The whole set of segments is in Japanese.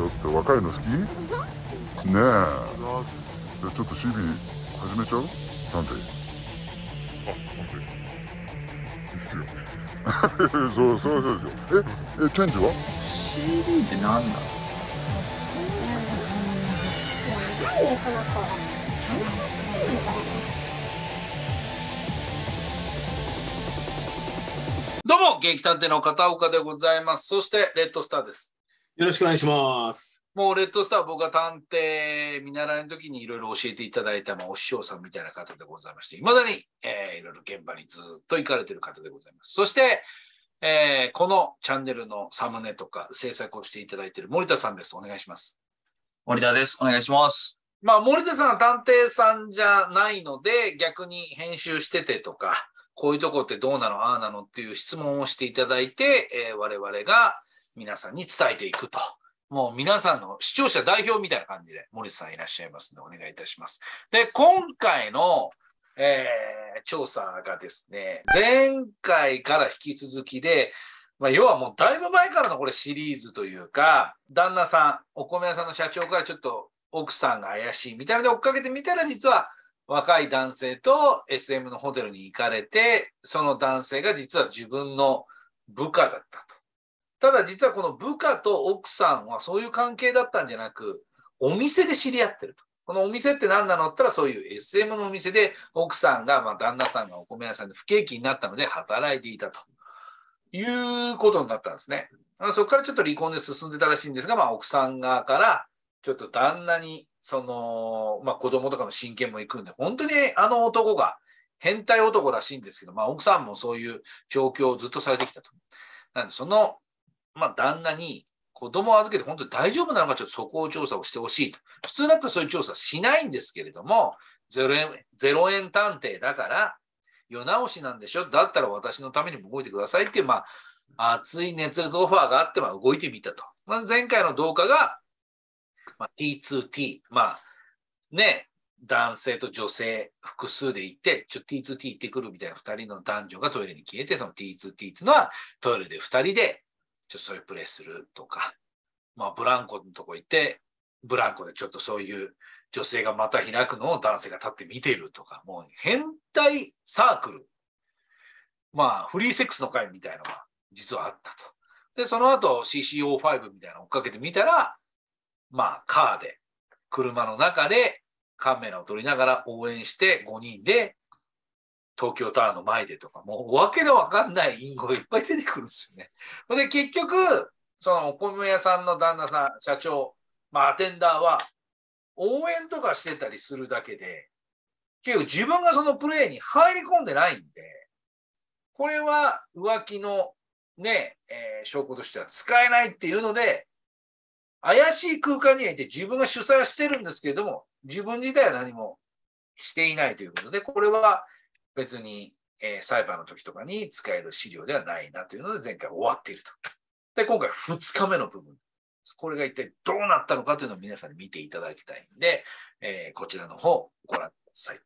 よって若いの好き？ねえ。じゃあちょっと CB 始めちゃう？探偵あ、そのですよ。そうそうそうですよ。ええチェンジは？CD って何なのなんでその子がそんなのかなどうも、劇探偵の片岡でございます。そして、レッドスターです。よろしくお願いします。もう、レッドスター、僕が探偵見習いの時にいろいろ教えていただいた、まあ、お師匠さんみたいな方でございまして、いまだに、えーいろいろ現場にずっと行かれている方でございます。そして、えーこのチャンネルのサムネとか制作をしていただいている森田さんです。お願いします。森田です。お願いします。まあ、森田さんは探偵さんじゃないので、逆に編集しててとか、こういうとこってどうなの、ああなのっていう質問をしていただいて、えー我々が皆さんに伝えていくと。もう皆さんの視聴者代表みたいな感じで森さんいらっしゃいますので、お願いいたします。で、今回の、えー調査がですね、前回から引き続きで、まあ、要はもうだいぶ前からのこれシリーズというか、旦那さん、お米屋さんの社長からちょっと奥さんが怪しいみたいなので追っかけてみたら実は若い男性と SM のホテルに行かれて、その男性が実は自分の部下だったと。ただ実はこの部下と奥さんはそういう関係だったんじゃなく、お店で知り合ってると。このお店って何なのって言ったらそういう SM のお店で奥さんが、まあ、旦那さんがお米屋さんで不景気になったので働いていたということになったんですね。まそこからちょっと離婚で進んでたらしいんですが、まあ、奥さん側からちょっと旦那にその、まあ、子供とかの親権も行くんで、本当にあの男が変態男らしいんですけど、まあ、奥さんもそういう状況をずっとされてきたと。なんで、その、まあ、旦那に子供を預けて本当に大丈夫なのか、ちょっとそこを調査をしてほしいと。普通だったらそういう調査しないんですけれども、ゼロ円、ゼロ円探偵だから、世直しなんでしょ？だったら私のためにも動いてくださいっていう、まあ、熱い熱烈オファーがあって、まあ、動いてみたと。まず前回の動画が、まあ、T2T、まあ、ね、男性と女性複数で行って、ちょ T2T 行ってくるみたいな二人の男女がトイレに消えて、その T2T っていうのはトイレで二人で、ちょっとそういうプレイするとか、まあ、ブランコのとこ行って、ブランコでちょっとそういう女性がまた開くのを男性が立って見てるとか、もう変態サークル。まあ、フリーセックスの会みたいなのが実はあったと。で、その後 CCO5 みたいなのを追っかけてみたら、まあ、カーで、車の中でカメラを撮りながら応援して5人で東京タワーの前でとか、もうわけのわかんない隠語がいっぱい出てくるんですよね。で、結局、そのお米屋さんの旦那さん、社長、まあ、アテンダーは、応援とかしてたりするだけで、結構自分がそのプレーに入り込んでないんで、これは浮気のね、えー証拠としては使えないっていうので、怪しい空間にいて自分が主催はしてるんですけれども、自分自体は何もしていないということで、これは別に、えー裁判の時とかに使える資料ではないなというので、前回終わっていると。で、今回2日目の部分。これが一体どうなったのかというのを皆さんに見ていただきたいんで、えーこちらの方をご覧ください。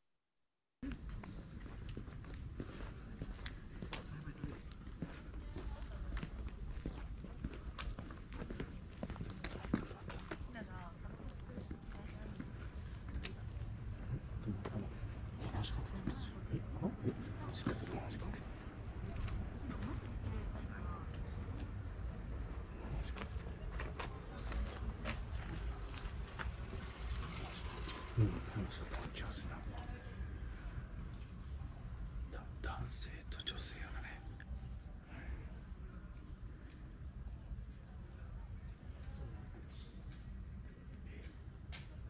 男性と女性だね。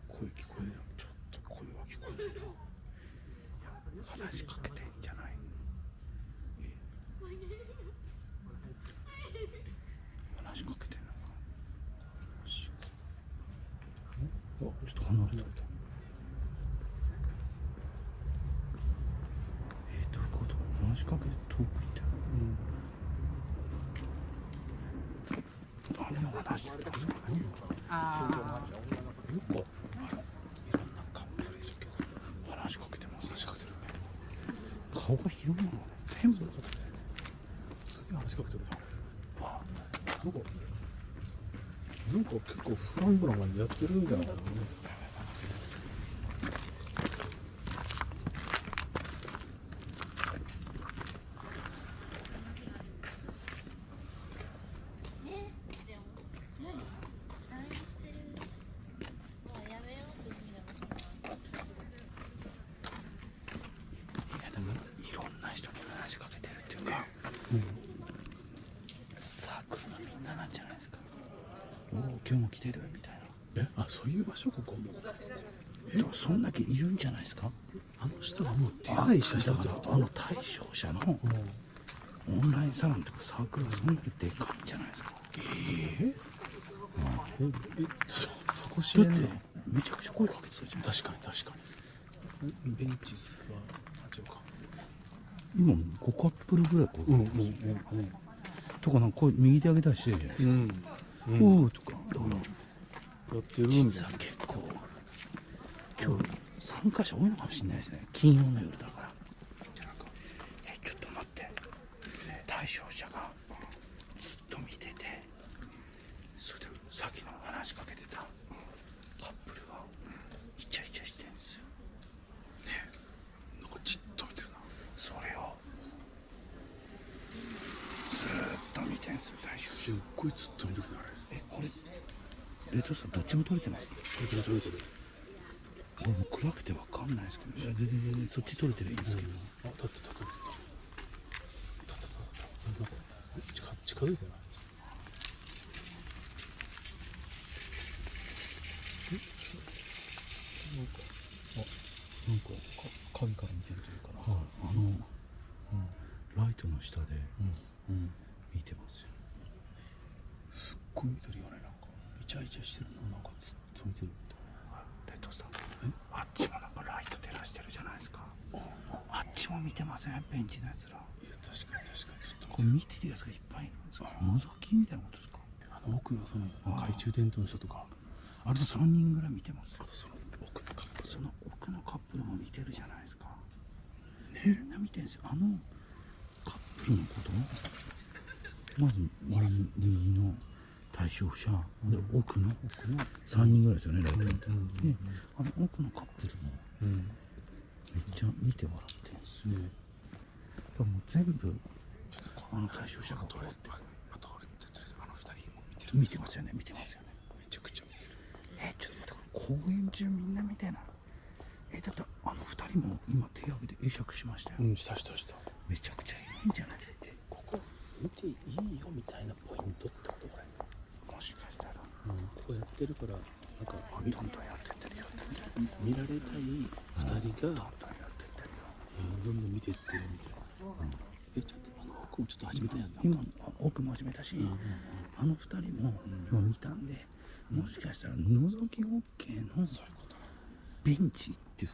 声聞こえるちょっと声は聞こえるな。話しかけてんじゃない。話しかけてんのか。ちょっと離れた。えー、どういうこと？話しかけて遠く行ってる、何を話してたんですか？何をあらいろんなカップルいるけど話しかけてます話しかけてる顔が広いの全部すげえ話しかけてるなあなんかなんか結構フランクな感じやってるんじゃないかないやでもいろんな人に話しかけてるっていうか、サークルのみんななんじゃないですかおお今日も来てるみたいなえあそういう場所ここもでもそんだけいるんじゃないですか？あの人はもう手配した人だかあの対象者のオンラインサロンとかサークルがそんなにでかいんじゃないですか？えええそそこ知だってれんの？めちゃくちゃ声かけてたじゃん。確かに確かに。ベンチあ違うか。今5カップルぐらいこう、うんうんうん。とかなんか声右手上げたりしてるじゃないですか、うん。うん。おおとか。だから、やってるみたいな実は結構今日参加者多いのかもしれないですね。金曜の夜だから。ちょっと待って。対象者がずっと見ててそれでさっきの話しかけてたカップルがイチャイチャしてるんですよなんかじっと見てるなそれをずーっと見てるんですよ対象すっごいずっと見てるなあれえこれレトさんどっちも撮れてます見てる見てる俺も暗くてわかんないですけどいや全然全然そっち撮れてるいいんですけど、あ立って立って立って立って立ってなんか近近づいてないえそうなんかあなんかか影から見てるというかな、あの、ライトの下でうん見てますよすっごい見てるよねなんかイチャイチャしてるのなんかずっと見てるみたいレトさんあっちもなんかライト照らしてるじゃないですかあっちも見てませんベンチのやつら。いや確かに確かに。ちょっとこれ見てるやつがいっぱいいるんですか覗きみたいなことですか？あの奥のその懐中電灯の人とか。あれと3人ぐらい見てます。あとその奥のカップその奥のカップルも見てるじゃないですか、みんな見てるんですよ。あのカップルのこと？まず右右の対象者、で奥の3人ぐらいですよねライト見てる、うんうん。であの奥のカップルもうん。めっちゃ見て笑ってるんですよ。ねもう全部あの対象者があと俺あと俺って見てる見てますよね。見てますよねめちゃくちゃ見てる。えちょっと待って公園中みんな見てない？えだってあの2人も今手挙げて会釈しましたよ、うんしたしたした。めちゃくちゃいるんじゃない？ここ見ていいよみたいなポイントってことこれ。もしかしたら。うんこうやってるからなんかどんどんやってってるやって見られたい二人が、どんどんやってってるよ。えーどんどん見てってるみたいな、えちょっとあの奥もちょっと始めたやんな今あ奥も始めたし、あの2人も今見たんで、もしかしたら覗き OK のそういうことベンチっていう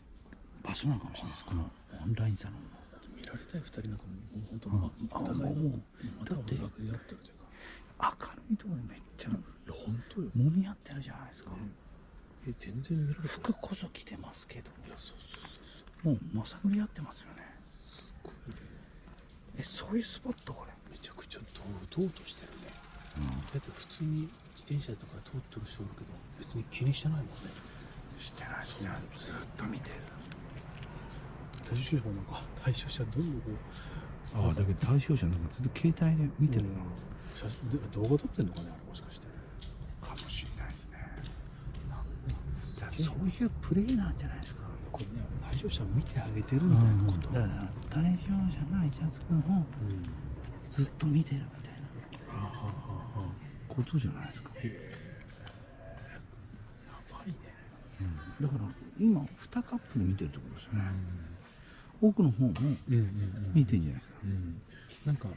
場所なのかもしれないです。このオンラインサロンの。見られたい二人なんかもう本当うん。まお互いあもうまたお互いやって明るいところでめっちゃいや本当よ揉み合ってるじゃないですか、え全然見られた服こそ着てますけどいやそうそうそうそうもうまさぐり合ってますよねこれねえそういうスポットこれめちゃくちゃ堂々としてるね。だって普通に自転車とか通ってる人いるけど別に気にしてないもんね。してないしな。ずっと見てる。対象者もなんか対象者どんどんこう。ああだけど対象者なんかずっと携帯で見てるな、写真で動画撮ってんのかねあれもしかして。かもしれないですね。なんそういうプレイなんじゃないですか。これね対象者見てあげてるみたいなこと、だから対象者がイチャつくのをうんずっと見てるみたいな。はあはあはあはあことじゃないですか、へえやばいね。だから今2カップル見てるってことですよね、奥の方もうんうんうん。見てんじゃないですか、うん。なんか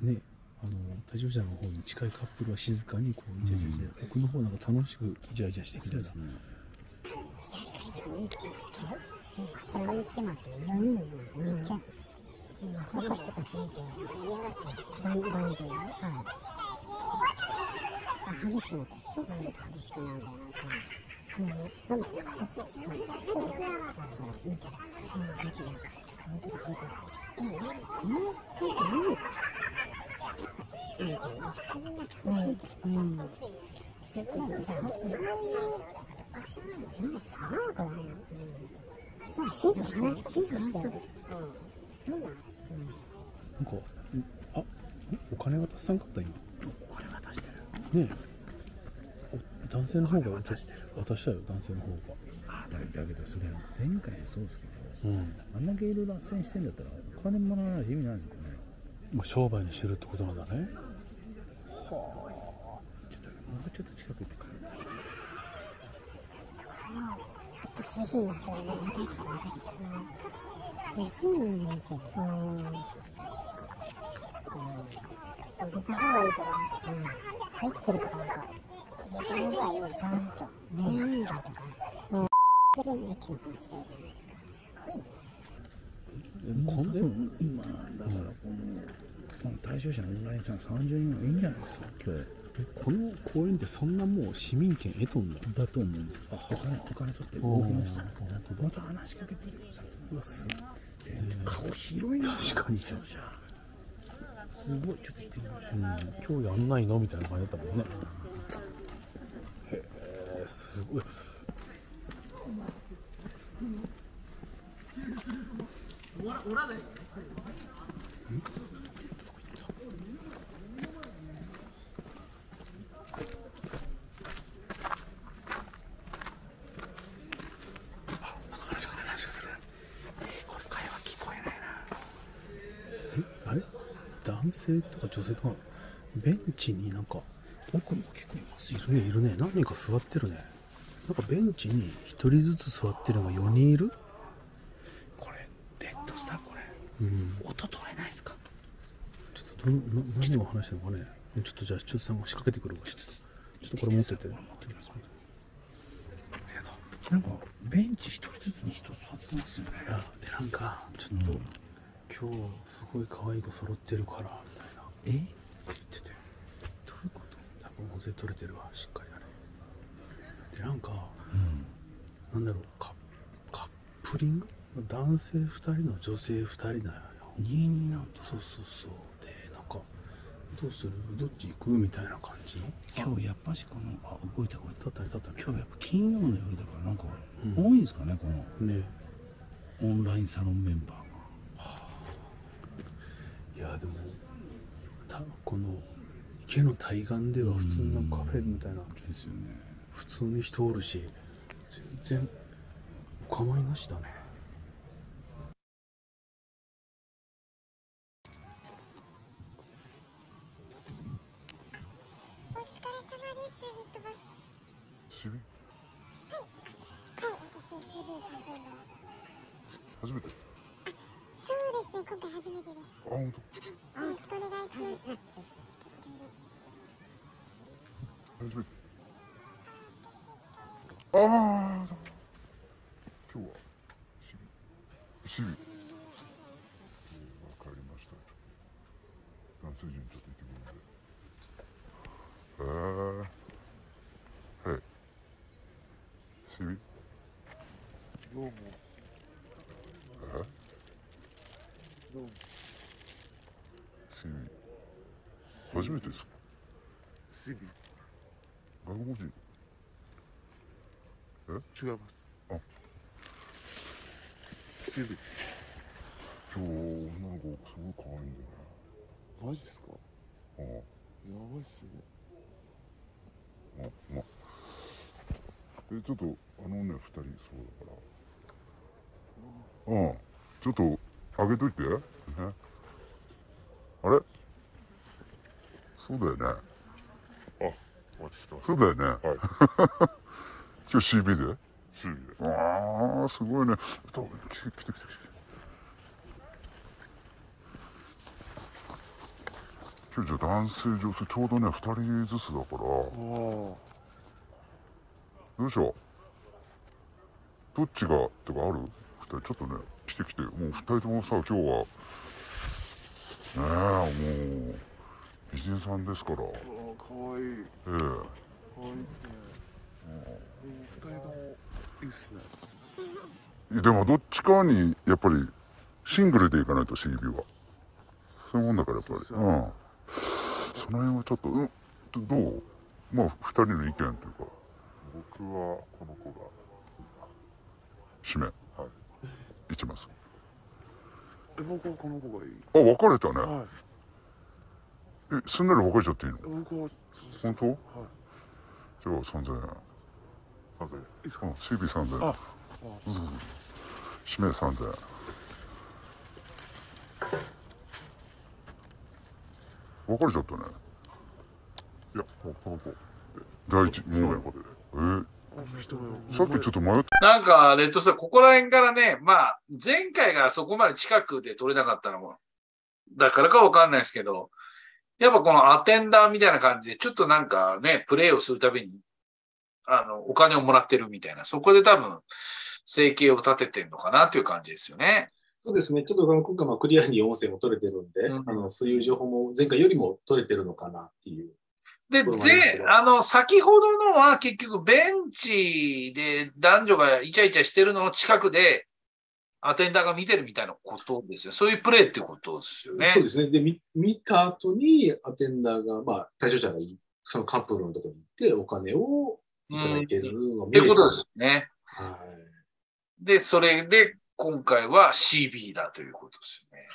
ねあの対象者の方に近いカップルは静かにこうイチャイチャして、奥の方なんか楽しくイチャイチャしてみた。いな、それにしてますけど、4人めっちゃ、この人たち見て盛り上がってます。バンバンジョーはい。あ、激しくなった人なん。で激しくなるん。だよなって。うん、なん。で直接、直接言ってるほら、見てる。うん、ガチだから。本当だ、本当だ。え、な、本当に何なん。ていうのうん、うん。すごいさ、そん。なに場所なのに、なん。かすごくないの。うん。指示してる、指示してる。うん。なんかんあんお金渡さんかった今お金渡してるねえお男性の方が渡してる渡したよ男性の方があだだけどそれ前回もそうですけどうんあんだけいろいろ斡旋してんだったらお金もらわないと意味ないんですよねまあ商売にしてるってことなんだねちょっともうちょっと近く行ってからちょっと厳しいな、それね。うん。すごいん。だけど。うん。入れた方がいいとか、うん。入ってるとかなん。か、入れた方がいいかなと。なん。だとか。うん。これのエッチな話してるじゃないですか。でもでうん。今だからこの、対象者のオンラインさん。30人はいいん。じゃないですか今日えこの公園ってそんなもう市民権得とんだだと思うんですあお金お金取って動きましたまた話しかけてるよさうわす全然顔広いな。確かに。すごい。ちょっと行ってみましょう。うん、今日やんないの？みたいな感じだったもんね。へえすごい。話しかけてる話しかけてるこれ会話聞こえないなえあれ男性とか女性とかベンチになんか奥にも結構いますよいるね。いるね。何人か座ってるね。なんかベンチに1人ずつ座ってるのが4人いる？これレッドスターこれ。うん。音取れないですか？ちょっとどんな何を話してるのかね。ちょっとじゃあちょっとさんが仕掛けてくるわ。ちょっとちょっとこれ持ってて。持ってきます。なんかベンチ一人ずつに人座ってますよね。いやでなんか。ちょっと、今日すごい可愛い子揃ってるからみたいな。え？言ってて。どういうこと？多分音声取れてるわ。しっかりあれ。でなんかうん。なんだろう。カカップリング？男性2人の女性2人だよ。2人なんそうそうそう。でなんかどうする？どっち行く？みたいな感じの？今日やっぱしこのあ動いた動いた。立ったり立ったり今日やっぱ金曜の夜だからなんかうん。多いんですかねこの。ねオンラインサロンメンバー。がいやでもたこの池の対岸では普通のカフェみたいな。ですよね。普通に人おるし全然お構いなしだね。シビはい、私、CB さんというの。は。初めてですそうですね、今回初めてです。あ本当よろしくお願いします。当初めてああ今日はシビシビわかりました男性陣ちょっと行ってくるんでへえはいシビどうもえどうもシビ初めてですか？シビ外国人。違います。あ。シビ今日女の子すごい可愛いんだよマジですか？ねやばいっすね。ああ。まえちょっとあのね二人そうだから。うん。ちょっとあげといて。ねあれ？そうだよね。あお待ちしてます。そうだよね。はい。今日 CB で？シビで。ああすごいね。と来て来て来て来て。今日じゃあ男性女性ちょうどね二人ずつだから。あどうしよう？どっちが？ってかある？二人ちょっとね来て来て。もう二人ともさ今日はねえもう美人さんですから。かわいい。えかわいいっすね。うん。二人ともいいっすねでもどっちかにやっぱりシングルでいかないと CB は。そういうもんだからやっぱり。そうん。その辺はちょっとうん。どどう？まあ二人の意見というか。僕はこの子が。指名はい。いきます。え僕はこの子がいい。あ別れたね。はえすんなり別れちゃっていいの？い僕は本当？はい。じゃあ3000円。3000円。いいですか？うん CB3000 円。あうん。指名3000円。別れちゃったね。いやこの子。第一一目もうえ？ーさっきちょっと迷ってなんか、レッドさん、ここら辺からね、まあ、前回がそこまで近くで取れなかったのも、だからかわかんないですけど、やっぱこのアテンダーみたいな感じで、ちょっとなんかね、プレイをするたびに、あの、お金をもらってるみたいな、そこで多分、生計を立ててんのかなという感じですよね。そうですね、ちょっと今回まあクリアに音声も取れてるんで、うんあのそういう情報も前回よりも取れてるのかなっていう。で、あの、先ほどのは結局ベンチで男女がイチャイチャしてるのを近くで、アテンダーが見てるみたいなことですよ。そういうプレーってことですよね。そうですね。で、見見た後にアテンダーが、まあ、対象者がいそのカップルのところに行って、お金をいただいてるのがっ見えたてことですよね。はい。で、それで今回は CB だということですよね。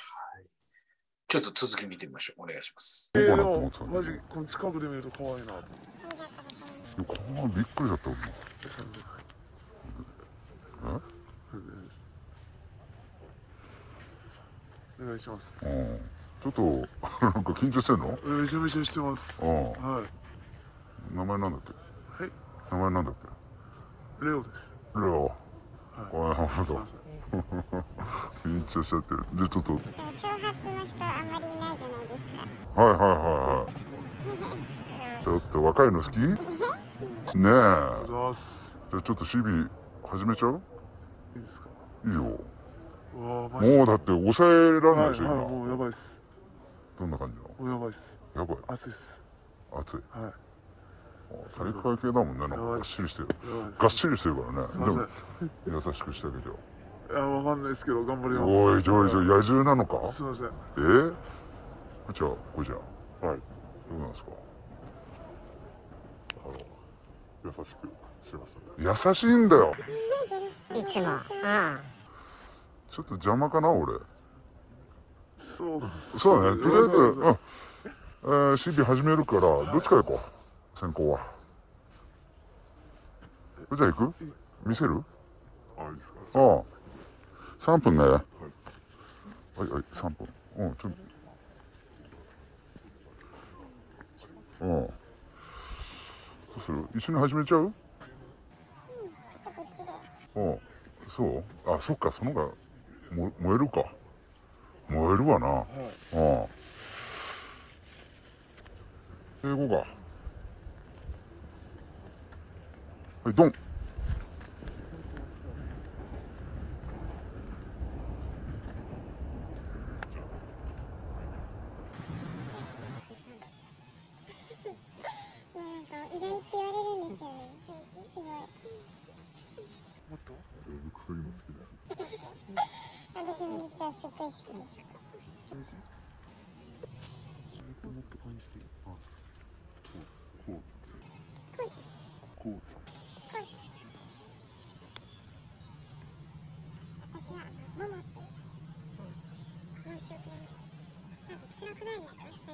ちょっと続き見てみましょう。お願いします。えー、マジこの近くで見ると可愛いなこんなびっくりだった。もんお願いします。うん。ちょっとなんか緊張してんの？めちゃめちゃしてます。うん。はい名前なんだっけはい。名前なんだっレオです。けレオ。はい。なるほど。すいません 緊張しちゃってる。でちょっと。長髪の人あんまりいないじゃないですか。はいはいはい ちょっと若いの好き？ねえ。じゃあちょっと CB 始めちゃう？いいですか？いいよ。もうだって抑えられないはいでしょ今。はいもうやばいっす。どんな感じもうやばいっす。のやばい。暑いっす。熱い。はい。体育会系だもんねなんか。がっしりしてる。がっしりしてるからね。でも優しくしてあげてよいやわかんないですけど頑張ります。おいちょいちょい。野獣なのか？すいません。え？ー、こっちはこれじゃん。はい。どうなんですか？あの優しくします優しいんだよ。いつも。うん。ちょっと邪魔かな俺？そうそうだね。とりあえず、そううん。えー、CB 始めるからどっちから行こう？先行は。じゃあ行く？見せる？あいいですか。ああ3分ねはいはい3分。うんちょっと。うん。どうする？一緒に始めちゃう？うんそう？あそっかその方がも燃えるか。燃えるわな。うん。英語が。はいドンいやなんか意外って言われるんですよねすごいもっと僕そういうの好きです私も実はすっごい好きですもっともっと感じていいあこうこうこう私はママって申し訳ないなんか辛くない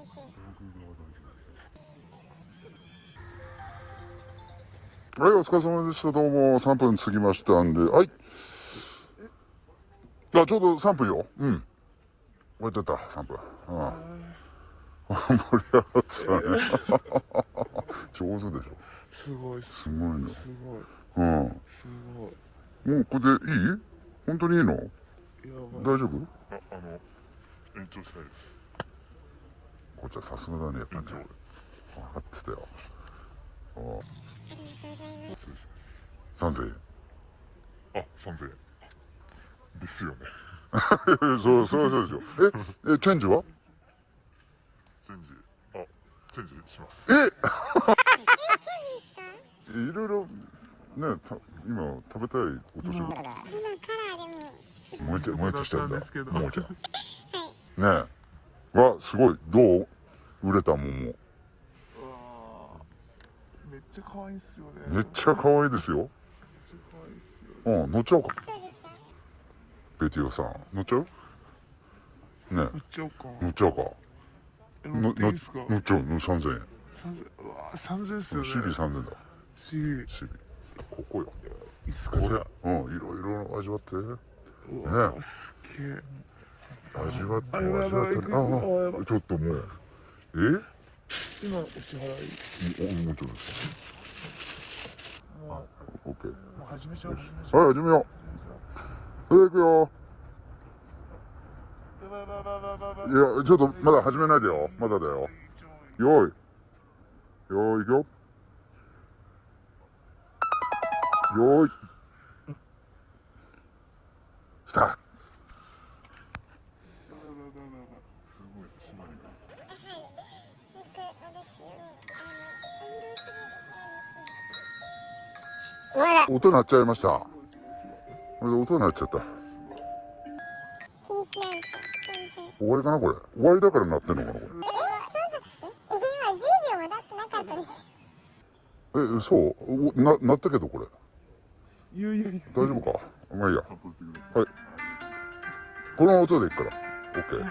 ですか先生はい、お疲れ様でした。どうも、3分過ぎましたんで、はい。あ、ちょうど3分よ。うん。終わっちゃった、3分。うん。盛り上がってたね。上手でしょ。すごいっすすごいの。すごいうん。すごいもうこれでいい？本当にいいの？大丈夫？ああの延長したいですこっちはさすがだね、やっぱり。分かってたよ。あありがとうございます。3000円。あ三3000円ですよね。そう、そうそうですよ。え、え、チェンジは？チェンジ。あチェンジします。え？いろいろねた今食べたいお年今カラーでも。もうちょいもうちょいしたんだ。もうちょ い。ねえわすごい。どう？売れたもんもちゃ可愛いっすよね。めっちゃ可愛いですよ。めっちゃ可愛いっすようん乗っちゃおうか。ベティオさん乗っちゃう？ね乗っちゃおうか。乗っちゃおうの乗っていいっすか？乗っちゃう。の3000円。三千うわ三千っすよね。CB3000 だ。CB CB ここよ。いいっすこれ。かじゃあうんいろいろ味わって。うわすっげえ味わって味わってああちょっともう。え？今お支払い。おもちろんですもオッケー。うもう始めちゃう。はい始めよう。はい行くよ。いやちょっとまだ始めないでよ。まだだよ。よーい。よーい行くよ。よーい。スタート音鳴っちゃいました。音鳴っちゃった。終わりかなこれ。終わりだから鳴ってんのかなこ今10秒も経ってなかったですれえそうおな鳴ったけどこれいやいやいや大丈夫かまあいいやはいこの音でいくから OK はいいろんな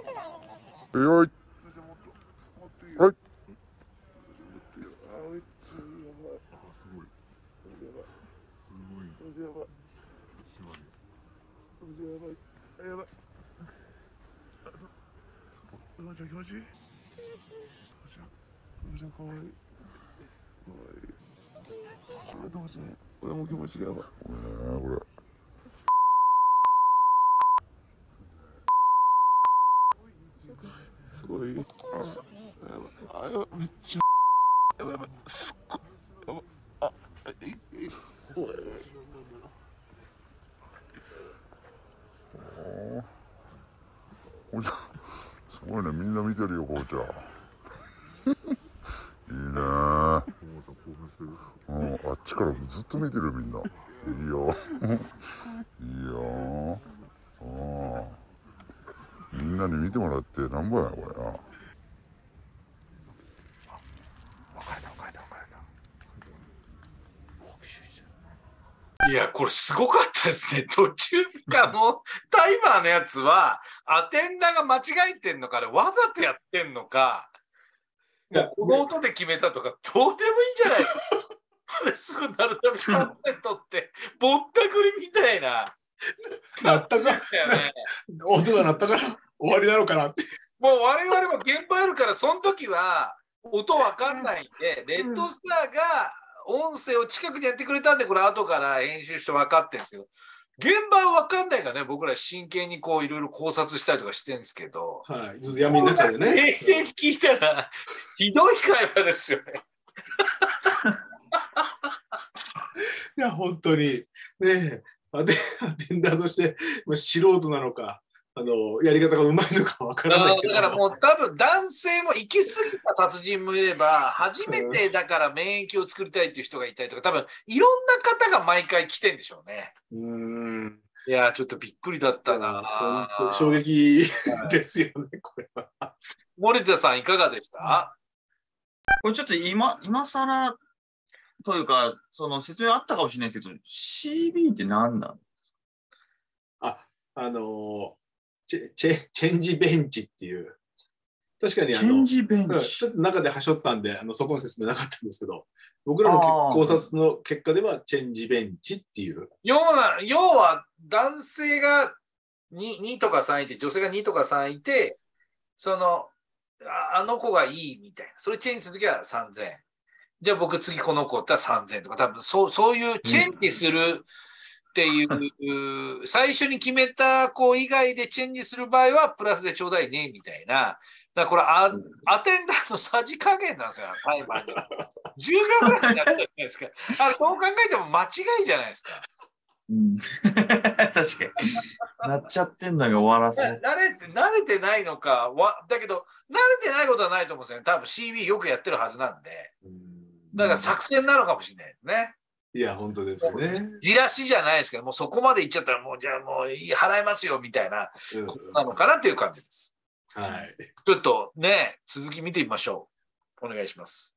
音があるんですねえよいじゃあもっともっといいはいあめっちゃやばいすごいやばいすごいマジやばいマジやばい。あやばい。うまちゃん気持ちいい。うまちゃんうまちゃんかわいい。かわいい。気持ちいい俺も気持ちいい。やばい。ねこれすごい。あ、やばい。あ、やばい。めっちゃ。やばいやばい。すっごい。やばい。あ、え、え、おい。おじゃすごいねみんな見てるよこうちゃんいいねうんあっちからずっと見てるみんな。いいよ。いいよ。うんみんなに見てもらってなんぼやなこれ。な別れた別れた別れた。いや、これすごかったですね。途中あのタイマーのやつは、アテンダーが間違えてんのか、あれわざとやってんのか、もうこの音で決めたとか、どうでもいいんじゃないですか。ですぐなるたび3点取って、ぼったくりみたいな。なったか？音が鳴ったから終わりなのかなって。もう我々も現場やるから、その時は音わかんないんで、レッドスターが音声を近くでやってくれたんで、これ後から編集して分かってるんですけど、現場は分かんないからね、僕ら真剣にこういろいろ考察したりとかしてるんですけど、はい。ずっと闇の中でね。冷静に聞いたら、ひどい会話ですよね。いや、本当に。ねえ、アテアテンダーとして、まあ、素人なのか、あの、やり方がうまいのかわからないけど。だからもう多分男性も行き過ぎた達人もいれば、初めてだから免疫を作りたいっていう人がいたりとか、多分いろんな方が毎回来てんでしょうね。うーん。いやー、ちょっとびっくりだったな本当衝撃ですよね、これは。森田さん、いかがでした、これちょっと今、今更というか、その説明あったかもしれないですけど、CB って何なのあの、チェチェチェンジベンチっていう。確かにあチェンの、ジベンうんちチ。ょっと中ではしょったんで、あのそこの説明なかったんですけど、僕らのあー考察の結果では、チェンジベンチっていう。要は要は男性が 2, 2とか3いて、女性が2とか3いて、そのああの子がいいみたいな、それチェンジするときは3000円。じゃあ僕次この子だったら3000円とか、多分そうそういうチェンジするっていう、最初に決めた子以外でチェンジする場合はプラスでちょうだいねみたいな。だからこれあ、アテンダーのさじ加減なんですよ、タイマーに。10秒ぐらいになったじゃないですか。あれどう考えても間違いじゃないですか。うん 確かに。なっちゃってんのに終わらせ。慣れて慣れてないのかわだけど慣れてないことはないと思うんですよね多分 CB よくやってるはずなんでだから作戦なのかもしれないですね。いや、本当ですね。じらしじゃないですけどもうそこまでいっちゃったらもうじゃあもういい払いますよみたいなうんことなのかなっていう感じです。はい。ちょっとね続き見てみましょう。お願いします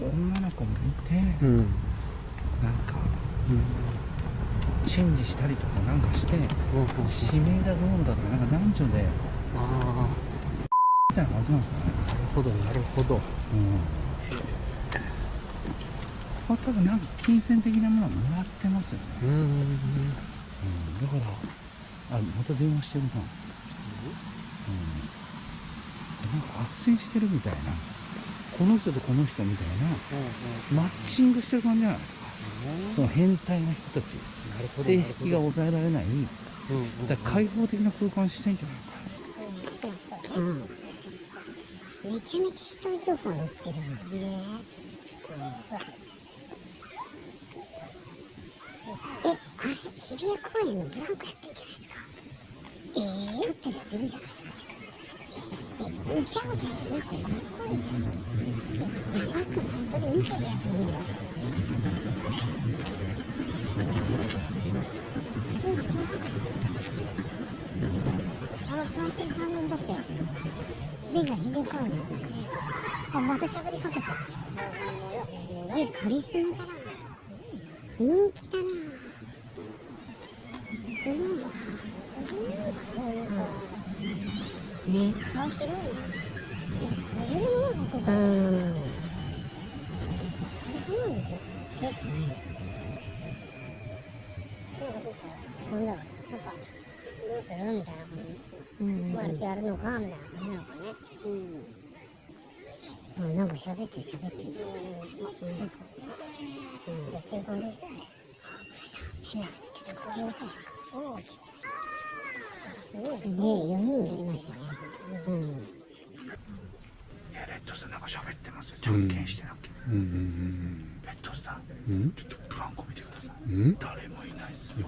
女の子もいて、うんなんか、チェンジしたりとかなんかして、指名だどうだとか、なんか男女で、あみたいな感じなんですかね。あなるほどなるほどうん。まあ、多分なんか金銭的なものはもらってますよね。うんうんうん。だから、あ、また電話してるな。うん。なんか斡旋してるみたいな。この人とこの人みたいな、マッチングしてる感じじゃないですか。その変態な人たち。性癖が抑えられない。うんうんだから開放的な空間してんじゃないか。な。うん。めちゃめちゃ人情報載ってるの。ねえ、あれ、日比谷公園のブランコやってん。じゃないですか。えー、撮ってるやついるじゃないですか。確かに。え、うちゃうじゃん。なん。か、これじゃん。やばくないそれ見てるやつ見る3人だって。前回日比谷公園のやつですね。また喋りかけた。すごいカリスマだな。人気だな。すごいわ。ね、顔広いな。うん。ですね。なん。だろう、なん。か、どうするみたいなこと。うん。悪くやってやるのかみたいな感じなのかね。うん。あ、なん。か喋って喋ってる。うん。なん。か、うん。じゃあ成功でしたね。いや、ちょっとそれをさ、おお、すごい。すげえ、4人出ましたね。うん。ッドさんなんか喋ってますよ。じゃんけんしてなきゃ。うん。うん。レッドさん、うんうん。ちょっとブランコ見てください。うん。誰もいないですよ。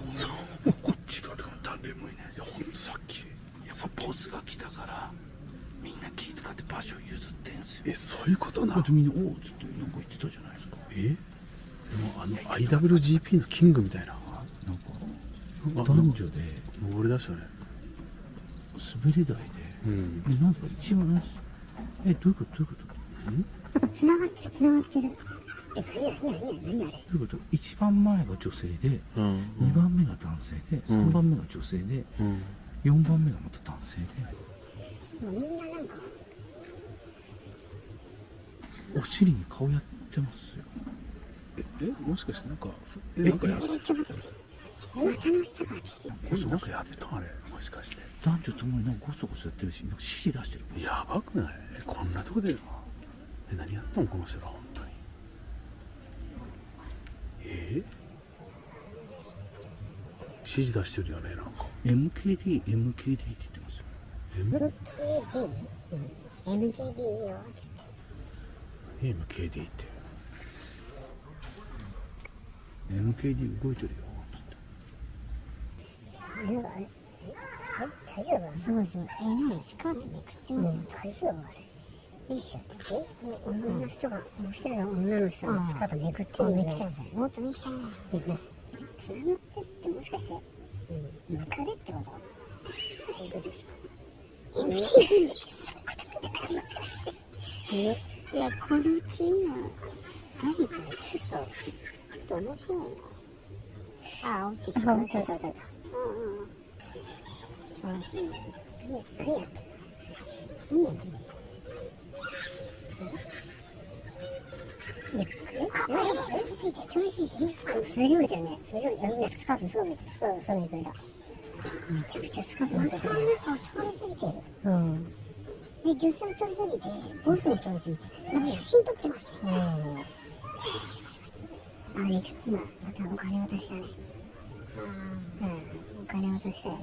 こっち側とかも誰もいないですよ。ほんとさっき、やっぱボスが来たから、みんな気遣って場所譲ってんすよ。えそういうことなだってみんな、おうっつってなんか言ってたじゃないですか。え？でもあの IWGP のキングみたいな？なんか、あ男女で。登り出したね。滑り台で、うん。え、なんか一番、え、どういうことどういうこと？なんか繋がってる、繋がってる。え、何や、何や、何や、あれ？どういうこと？一番前が女性で、うん。二番目が男性で、三番目が女性で、うん。四番目がまた男性で、もうみんななんか、お尻に顔やってますよ。え？もしかしてなんかそえ？なんかやえ、ち。ょっと待って。股の下から出てこれなんかやったあれもしかして男女ともになんかゴソゴソやってるし、なんか指示出してる。やばくない？えこんなとこでえ何やったのこの人ら本当にえ？指示出してるよねなんか MKD、MKD って言ってますよ。KD? うん。MKD いいよ。MKD って MKD 動いてるよ。つって大丈夫？そうそう。え、何？スカートめくってますよ。大丈夫あれ。いいっしょって。え、女の人が、もう一人が女の人がスカートめくってるよね。もっと見せてね。つながってってもしかして、ムカデってことそういう？ことですかとってありますかえ、いや、このうち今、何かちょっと、ちょっと面白いな。あ、落ちてきた。そうそうそうそう。うんうん。そううん。何何やってるの何やってん。のいや、あ、あ、すげえ降りてるね。すげえ降りてる。いや、スカートすごい。すごい、すごい。めちゃくちゃスカート見てる。通り過ぎてる。うん。え、女性も通り過ぎて、ボスも通り過ぎて。なん。か写真撮ってましたよ。うん。あれ、ちょっと今、またお金渡したね。うん、お金渡したよ。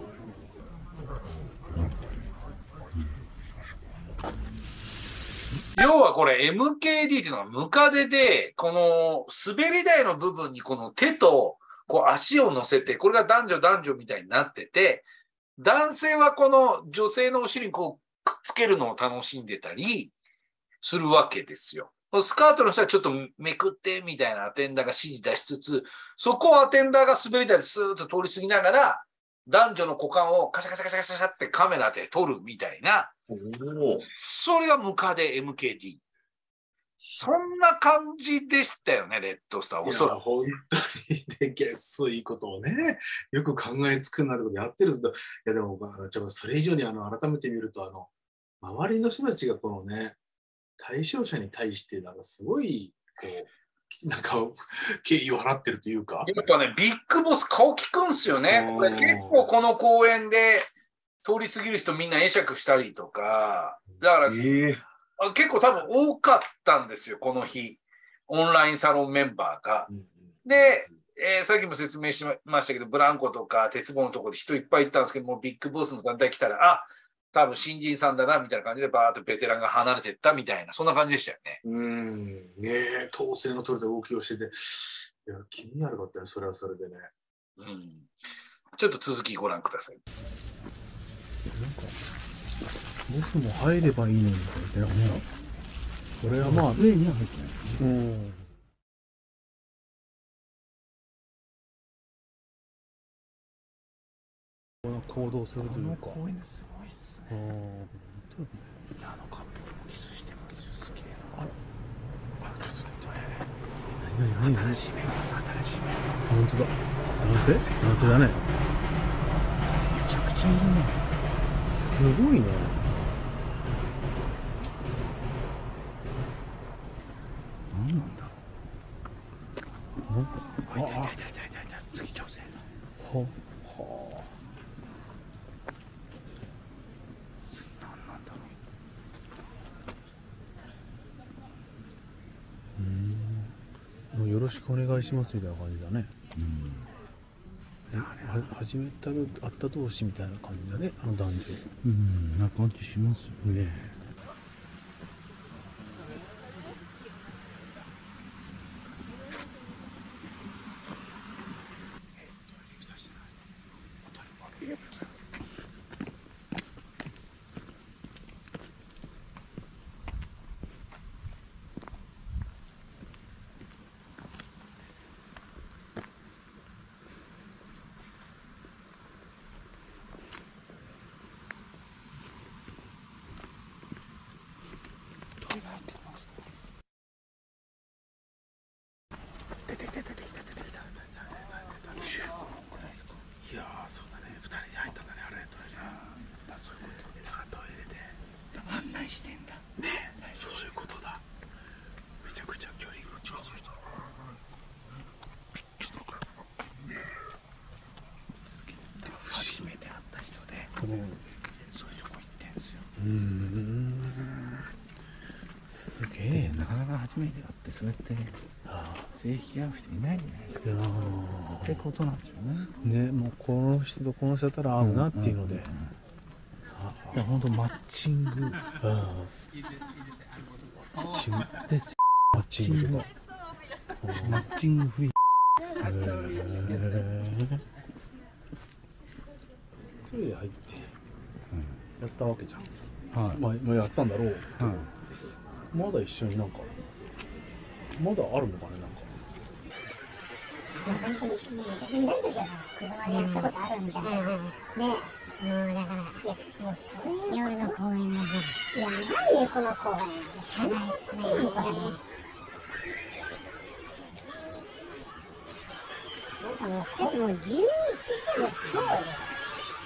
要はこれ MKD っていうのがムカデで、この滑り台の部分にこの手とこう足を乗せて、これが男女男女みたいになってて、男性はこの女性のお尻にこうくっつけるのを楽しんでたりするわけですよ。スカートの人はちょっとめくってみたいなアテンダーが指示出しつつ、そこをアテンダーが滑り台でスーッと通り過ぎながら、男女の股間をカシャカシャカシャカシャってカメラで撮るみたいな。それがムカデ MKD。そんな感じでしたよね、レッドスター。おそらく。本当にね、げっそいことをね、よく考えつくなってことやってるんだ。いや、でも、まあちょっとそれ以上にあの改めて見ると、あの、周りの人たちがこのね、対象者に対して、なんかすごい、こう、なんか、敬意を払ってるというか、やっぱね、ビッグボス顔聞くんすよね。うんこれ結構この公園で通り過ぎる人みんな会釈したりとか、だからええあ結構多分多かったんですよ、この日。オンラインサロンメンバーが。うんうんで、えーさっきも説明しましたけど、ブランコとか鉄棒のところで人いっぱいいたんですけども、ビッグボスの団体来たら、あ多分新人さんだなみたいな感じで、バーっとベテランが離れてったみたいな、そんな感じでしたよね。うん、ねえ、統制の取れた動きをしてて、いや、気になるかったね、それはそれでね。うん、ちょっと続きご覧ください。なんか、ボスも入ればいいのにみたいなね。これはまあ、プレイには入ってないですね。うん。この行動するというか。公園ですごいっすね。あのカップルもキスしてますよ。すげえな。あらあ、ちょっと待っ何何何新しいメンバー、新しいメンバあ本当だ。男性？男性だね。ー。めちゃくちゃいるね。すごいね。何なんだ？ろなんか、う。あ、いたいたいたいたいた。次女性だ。は、は次何なんだろあ。うん。よろしくお願いしますみたいな感じだね。う。うん。えは初めた会った同士みたいな感じだね、あの男女。うん、な感じしますよね。いやー、そうだね。二人で入ったんだね、あれ、トイレ。だそういうこと。だからトイレで。案内してんだ。ねそういうことだ。めちゃくちゃ距離が近づいた。すげえ。初めて会った人で、うん。そういうとこ行ってんすよ。うーん。すげでえ、な。なかなか初めて会って、そうやってあ性癖合う人いないじゃないですか。ってことなんでしょうね。ーね、もうこの人とこの人だったら合うなっていうので。いや、本当マッチングうん。マッチング。ですよ。マッチングとか。マッチングフリー。トイレ入って、やったわけじゃん。はい。まあ、まあ、やったんだろう。はい。まだ一緒になんか、まだあるのかね、なんか。本当に写真撮る時は車でやったことあるんじゃないで、もうだから、いや、もうそういう夜の公園の分、やばいね、この公園。車内ですね、本当に。なんかもう、だってもう12時過ぎのそうよ。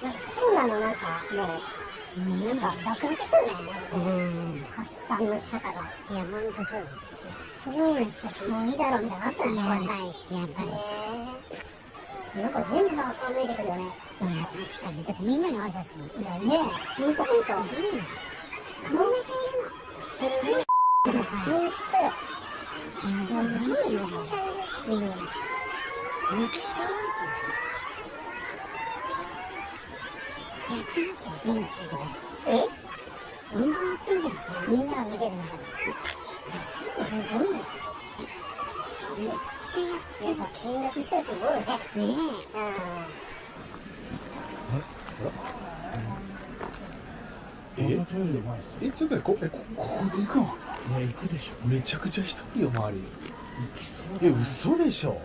なんかコロナのなんうなん。か爆発しそうだよね。うん。発散の仕方が。いや、ほん。とそうです。すごい久しもういいだろうみたいなったん。ですよ。ないし、やっぱり。なん。か全部なん。かそう見えてくるよね。いや、確かに。だってみん。なに挨拶するすよね。ほん。とほん。と。うん。顔だけいるの。すごい。ほん。とよ。すごいね。めちゃくちゃいる。うん。めっちゃいますね。やってますよ、現地で。え運動やってんじゃないですか。みんなが見てる中で。すごいね。めっちゃやえ。うん。え。え、ちょっとね、こ、え、こここで行くの？いや、行くでしょ。めちゃくちゃ人いるよ、周り。行きそうえ、嘘でしょ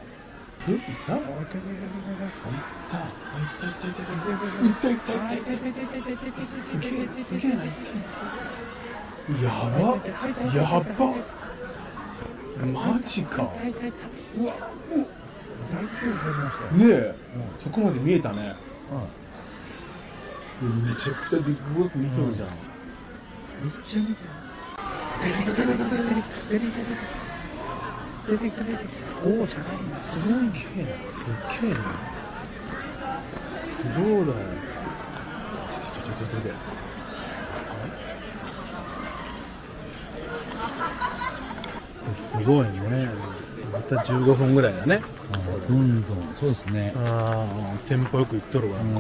え、いたいあ、いたいたいたいた。た。あ、いたいたいたいた。いたいたいたいたいたいた。すげえ、すげえな、いたいた。やば。やば。マジかいたいたいたうわ大丈夫入りましたよねえ、そこまで見えたね、めちゃくちゃビッグボス見てるじゃん、めっちゃ見てる出てきた出てきた出てきた出てきた出てきた出てきたおおじゃないすげえな。すっげえな。どうだよ。ちょちょちょちょちょすごいね。また15分ぐらいだね。どん。どんそうですね。ああテンポよくいっとるわ。うん。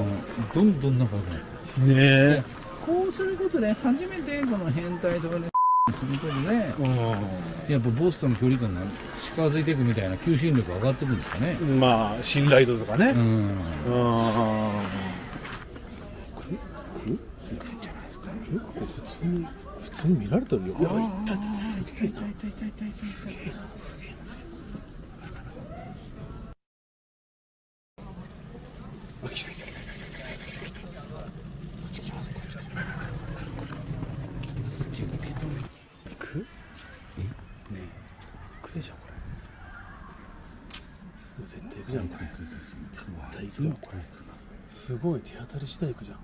どんどん仲良くなってる。ねえ。こうすることで初めてこの変態とかねすることでやっぱボスとの距離感が近づいていくみたいな求心力が上がっていくんですかね。うんまあ信頼度とかね。うん。うん。結構普通に普通に見られてるよあいったってすげえなすげえなすげえなあ来た来た来た来た行くえねえ行くでしょこれ絶対行くじゃんこれ絶対行くよこれ。すごい。手当たり次第行くじゃん。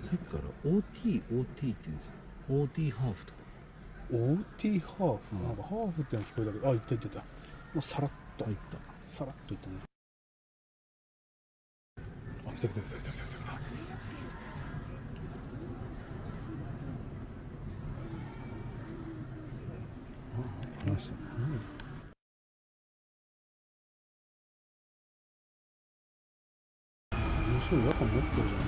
さっきから OT、OT って言うんですよ。OT ハーフとか。OT ハーフ、なんかハーフってのは聞こえたけどあいったいったいった。もうさらっと。入った。さらっといったね。あ来た来た来た来た来た来た来た来ましたね。面白い。やっぱ持ってるじゃん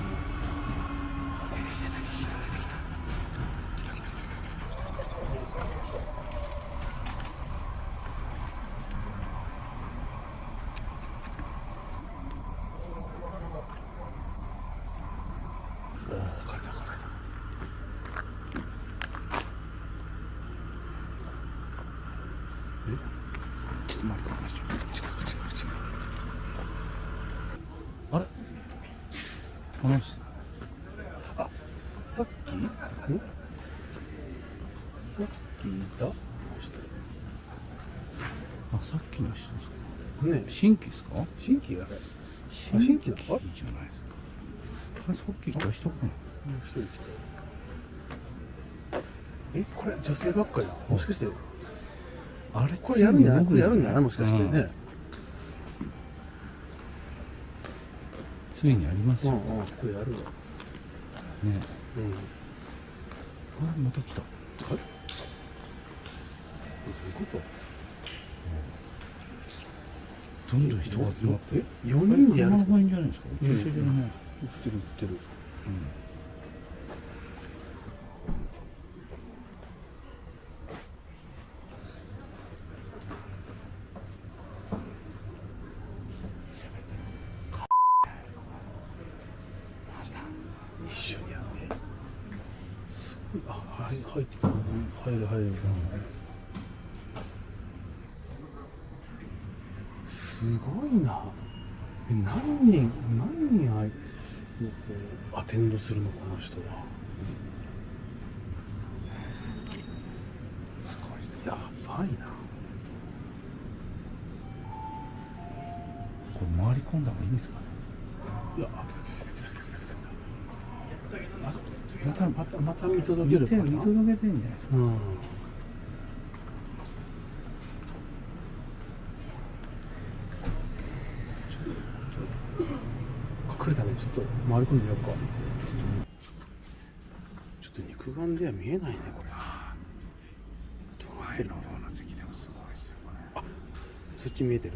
おお枯れた枯れたちょっと待ってください。あれこの人。さっきんさっきいたあ、さっきの人ですかね新規ですか？新規？やれ新新規だじゃないですか。あれさっき来た人かな。もう一人来た。えこれ女性ばっかりだ。もしかして。あれこれやるんじゃないこれやるんじゃないもしかしてね、ついにありますうんよ。うんこれやるわ。ね。うん。あれまた来た。はいどういうこと？どんどん人が集まって。え4人でやる。車のいいんじゃないですか？うん。駐車場。売ってる売ってる。一緒にやるね。すごい。あはい入ってた。入る入るすごいな。え何人何人あいこうアテンドするのこの人は。すごいっす。やばいな。これ回り込んだ方がいいんですかね？いやあ来た来た来た来た来た来た来た。またまたまた見届ける見届けてんじゃないですか？うん隠れたねちょっと回り込んでみようか。ちょっと肉眼では見えないねこれ。どうなってるのの席でもすごいですよこれ。そっち見えてる？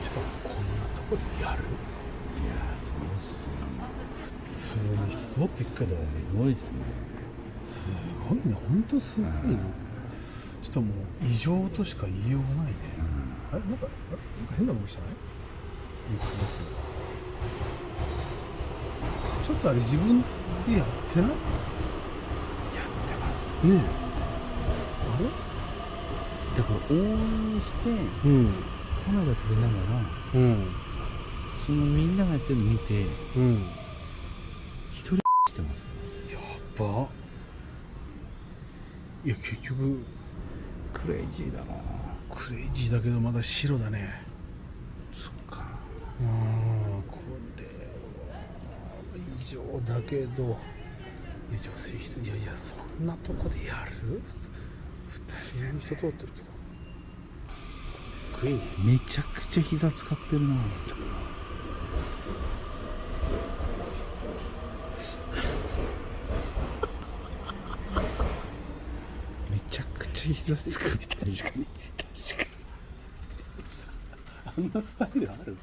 てかこんなとこでやる。いやー、そうっすよ。普通に人通っていくけどすごいっすね。すごいね。ほんとすごいなちょっともう異常としか言いようがないね。あれ？なんかあれなんか変な動きしてない？ちょっとあれ自分でやってない？やってます。ねだから応援してえうん。カメラ撮りながらうんそのみんながやってるの見てうん。一人 してます。やばいや結局クレイジーだな。クレイジーだけどまだ白だね。そっか。うんこれは異常だけど。いや女性一人いやいやそんなとこでやる？二人に人通ってるけど。めちゃくちゃ膝使ってるなめちゃくちゃ膝使ってる確かに確かに。あんなスタイルある？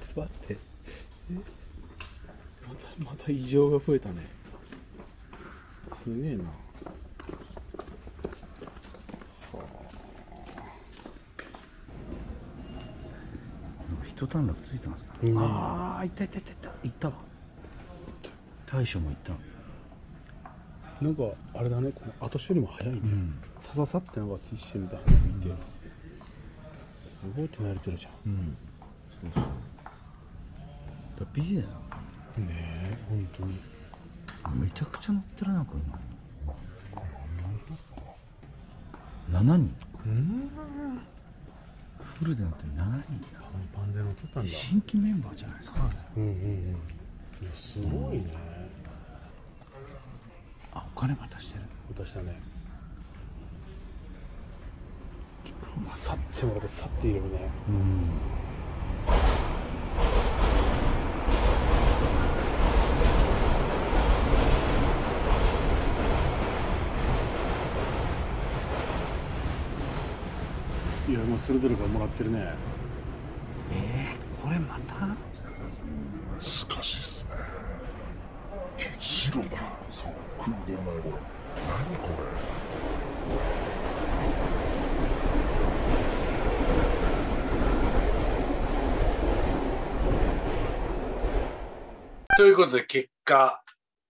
ちょっと待って。え？また また異常が増えたね。すげえななんか一段落ついたんですか、うん。ああいったいったいった。いったいったわ。大将もいったなんかあれだねこの後処理も早いね、うん。さささってなんかティッシュみたいなの見て、すごい手慣れてるじゃうん。そうそう。ビジネスねえ本当に。めちゃくちゃ乗ってるな車7人。うんフルってる7人パンパンで乗ってたんでだ。新規メンバーじゃないですか。うんうんうん。すごいね。あお金渡してる。渡したね。さって。もらってさって入れるね。うんもうそれぞれからもらってるね。えー、これまた？しかしっすね。白がそう黒ではないこれ。何これ？ということで結果、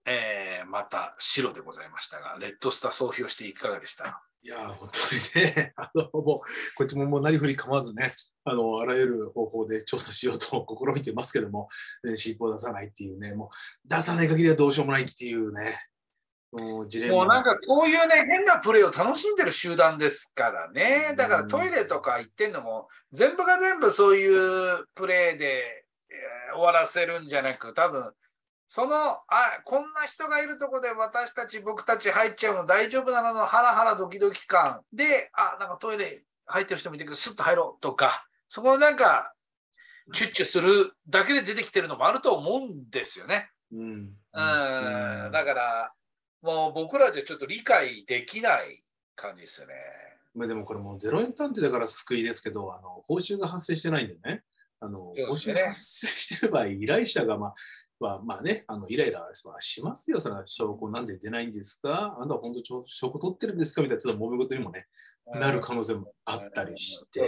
えーまた白でございましたが、レッドスター総評していかがでした？いやー、本当にね、あの、もう、こっちももう何振り構わずね、あの、あらゆる方法で調査しようと試みてますけども、ね尻尾を出さないっていうね、もう、出さない限りはどうしようもないっていうね、もう、ジレンマ。もうなんかこういうね、変なプレーを楽しんでる集団ですからね。だからトイレとか行ってんのも、全部が全部そういうプレーで、えー終わらせるんじゃなく、多分その、あ、こんな人がいるとこで私たち、僕たち入っちゃうの大丈夫なの？のハラハラドキドキ感。で、あ、なんかトイレ入ってる人見てくるスッと入ろうとか、そこをなんか、チュッチュするだけで出てきてるのもあると思うんですよね。うん。うん、だから、もう僕らじゃちょっと理解できない感じですよね。まあでもこれもうゼロ円探偵だから救いですけど、あの報酬が発生してないんでね、あの報酬が発生してれば依頼者が、まあ、まあ、まあね、あのイライラはしますよ、それは証拠なんで出ないんですか、あなたは本当に証拠取ってるんですか？みたいな、ちょっと揉め事にもね、なる可能性もあったりして。は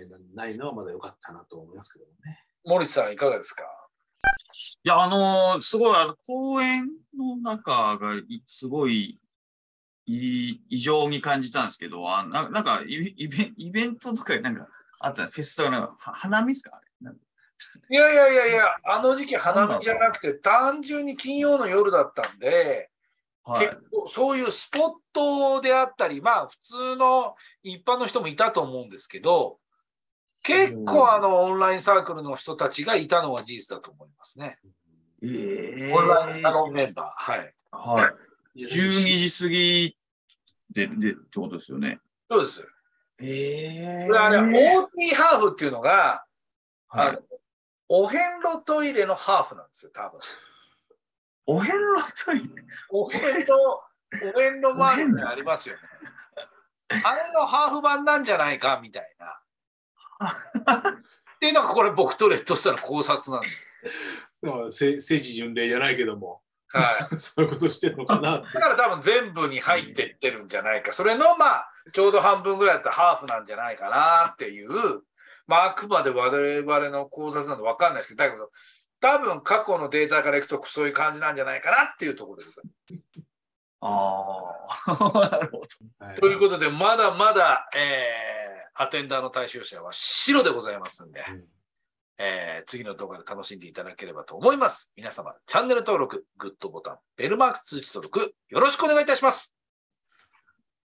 い。ないのはまだ良かったなと思いますけどもね。森さん、いかがですか？いや、あのーすごい、あの、公園の中がいすごい、い異常に感じたんですけど、あななんかイベイベン、イベントとか、なんか、あったフェスとか、なんか、は花見ですか？あれ。なんかいやいやいやいや、あの時期花見じゃなくて、単純に金曜の夜だったんで、はい結構そういうスポットであったり、まあ普通の一般の人もいたと思うんですけど、結構あのオンラインサークルの人たちがいたのは事実だと思いますね。ええオンラインサロンメンバー。はい。はい。12時過ぎで、で、ってことですよね。そうです。ええこれあれ、OT ハーフっていうのが、はいお遍路トイレのハーフなんですよ、多分。お遍路トイレ？お遍路、お遍路周りにありますよね。あれのハーフ版なんじゃないかみたいな。っていうのがこれ僕とレッドスターの考察なんです。まあせ政治巡礼じゃないけども、はい。そういうことしてるのかなだ。から多分全部に入ってってるんじゃないか。それのまあ、ちょうど半分ぐらいだったらハーフなんじゃないかなっていう、まあ、あくまで我々の考察なんで分かんないですけど、だけど、多分過去のデータからいくとそういう感じなんじゃないかなっていうところでございます。ああ、なるほど。はいということで、まだまだ、えーアテンダーの対象者は白でございますんで、うんえー次の動画で楽しんでいただければと思います。皆様、チャンネル登録、グッドボタン、ベルマーク通知登録、よろしくお願いいたします。